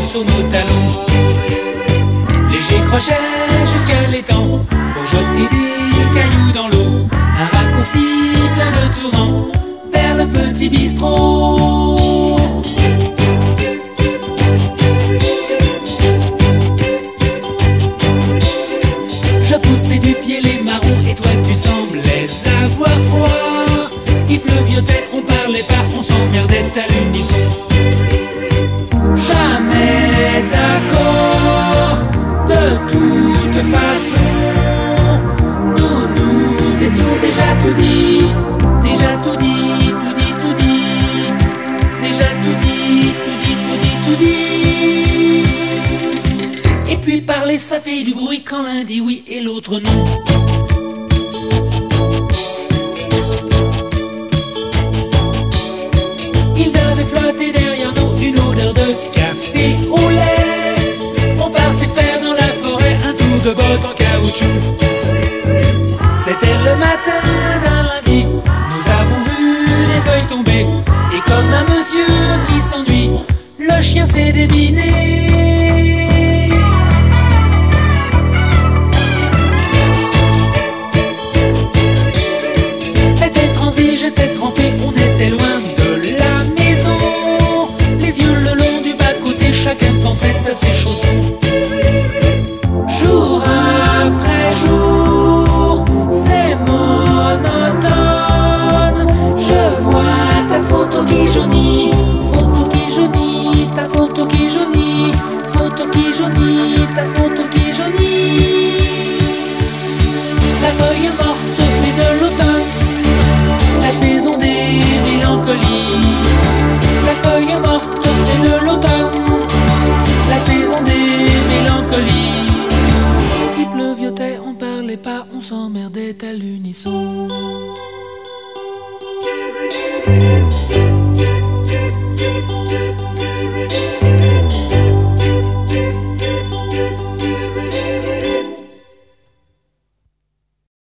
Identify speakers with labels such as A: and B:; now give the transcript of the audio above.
A: sur nos talons. Léger crochet jusqu'à l'étang pour jeter des cailloux dans l'eau. Un raccourci plein de tournants vers le petit bistrot. Je poussais du pied les marrons et toi tu semblais avoir froid. Il pleuviotait, on parlait pas, on s'emmerdait à l'unisson. Tout dit, déjà tout dit, tout dit, tout dit. Déjà tout dit, tout dit, tout dit, tout dit. Et puis parler, ça fait du bruit quand l'un dit oui et l'autre non. Il devait flotter derrière nous une odeur de café au lait. On partait faire dans la forêt un tour de botte en caoutchouc. C'était le matin d'un lundi, nous avons vu des feuilles tomber. Et comme un monsieur qui s'ennuie, le chien s'est débiné. on s'emmerdait à l'unisson.